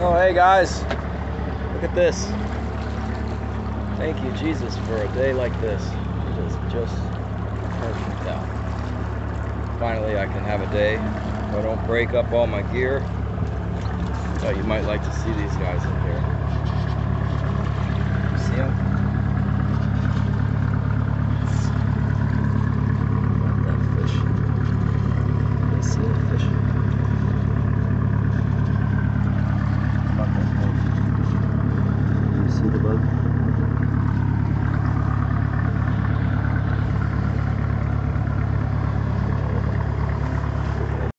Oh, hey guys, look at this. Thank you, Jesus, for a day like this. It is just perfect out. Finally, I can have a day I don't break up all my gear. Thought you might like to see these guys.